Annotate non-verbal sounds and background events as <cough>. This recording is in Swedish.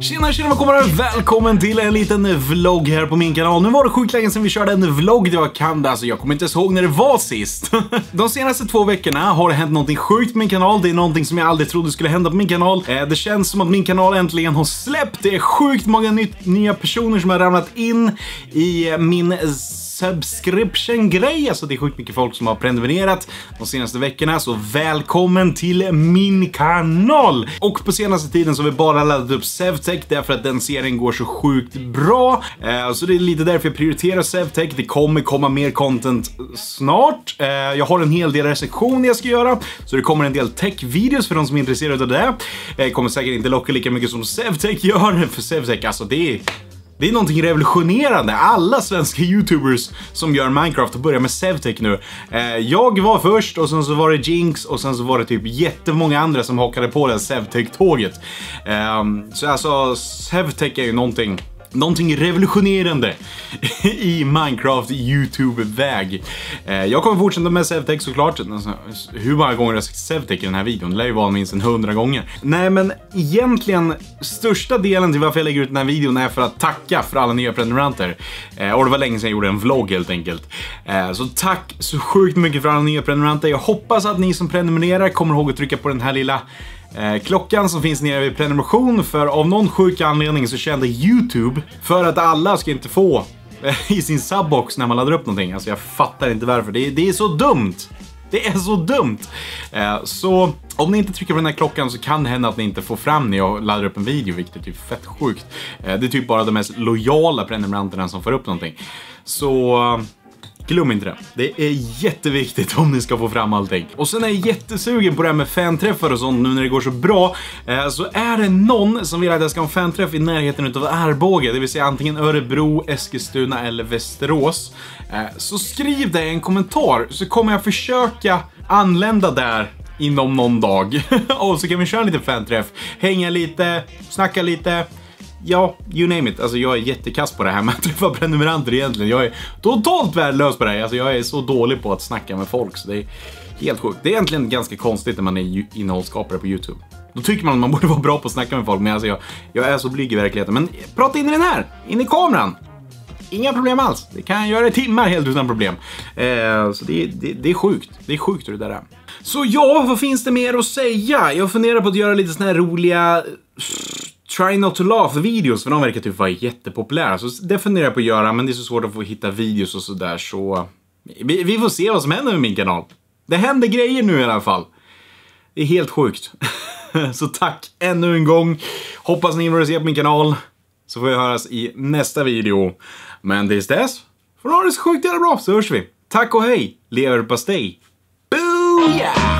Tjena tjena vad kommer Välkommen till en liten vlogg här på min kanal. Nu var det sjukt länge sedan vi körde en vlogg, det var kanda, alltså jag kommer inte ens ihåg när det var sist. <laughs> De senaste två veckorna har det hänt någonting sjukt på min kanal, det är någonting som jag aldrig trodde skulle hända på min kanal. Eh, det känns som att min kanal äntligen har släppt, det är sjukt många ny nya personer som har ramlat in i eh, min subscription-grej. Alltså det är sjukt mycket folk som har prenumererat de senaste veckorna, så välkommen till min kanal! Och på senaste tiden så har vi bara laddat upp Sevtech därför att den serien går så sjukt bra. Eh, så det är lite därför jag prioriterar Sevtech. Det kommer komma mer content snart. Eh, jag har en hel del recensioner jag ska göra, så det kommer en del tech-videos för de som är intresserade av det. Eh, kommer säkert inte locka lika mycket som Sevtech gör, för Sevtech alltså det är det är någonting revolutionerande. Alla svenska YouTubers som gör Minecraft och börjar med Sevtech nu. Eh, jag var först och sen så var det Jinx och sen så var det typ jättemånga andra som hakade på det Sevtech-tåget. Eh, så alltså, Sevtech är ju någonting någonting revolutionerande <laughs> i Minecraft YouTube-väg. Eh, jag kommer fortsätta med Sevtech såklart. Hur många gånger har jag sagt Sevtech i den här videon? Det lär ju vara minst en hundra gånger. Nej, men egentligen största delen till varför jag lägger ut den här videon är för att tacka för alla nya prenumeranter. Eh, och det var länge sedan jag gjorde en vlogg helt enkelt. Eh, så tack så sjukt mycket för alla nya prenumeranter. Jag hoppas att ni som prenumererar kommer ihåg att trycka på den här lilla Eh, klockan som finns nere vid prenumeration för av någon sjuk anledning så kände YouTube för att alla ska inte få eh, i sin subbox när man laddar upp någonting. Alltså jag fattar inte varför. Det är, det är så dumt. Det är så dumt! Eh, så om ni inte trycker på den här klockan så kan det hända att ni inte får fram när jag laddar upp en video, vilket är typ fett sjukt. Eh, det är typ bara de mest lojala prenumeranterna som får upp någonting. Så Glöm inte det. Det är jätteviktigt om ni ska få fram allting. Och sen är jag jättesugen på det här med fanträffar och sånt nu när det går så bra. Eh, så är det någon som vill att jag ska ha en fanträff i närheten utav Arboga, det vill säga antingen Örebro, Eskilstuna eller Västerås. Eh, så skriv det i en kommentar så kommer jag försöka anlända där inom någon dag. <laughs> och så kan vi köra en liten fanträff, hänga lite, snacka lite ja, you name it. Alltså jag är jättekass på det här med att träffa prenumeranter egentligen. Jag är totalt värdelös på det här. Alltså jag är så dålig på att snacka med folk så det är helt sjukt. Det är egentligen ganska konstigt när man är innehållsskapare på YouTube. Då tycker man att man borde vara bra på att snacka med folk, men alltså jag, jag är så blyg i verkligheten. Men prata in i den här, in i kameran. Inga problem alls. Det kan jag göra i timmar helt utan problem. Eh, så det, det, det, är sjukt. Det är sjukt hur det där är. Så ja, vad finns det mer att säga? Jag funderar på att göra lite såna här roliga Try Not To Laugh-videos, för de verkar typ vara jättepopulära. Så det funderar jag på att göra, men det är så svårt att få hitta videos och sådär så... Vi, vi, får se vad som händer med min kanal. Det händer grejer nu i alla fall. Det är helt sjukt. <laughs> så tack ännu en gång. Hoppas ni gillar att se på min kanal. Så får vi höras i nästa video. Men tills dess, får ni ha det så sjukt jävla bra så hörs vi. Tack och hej, leverpastej. Booyah!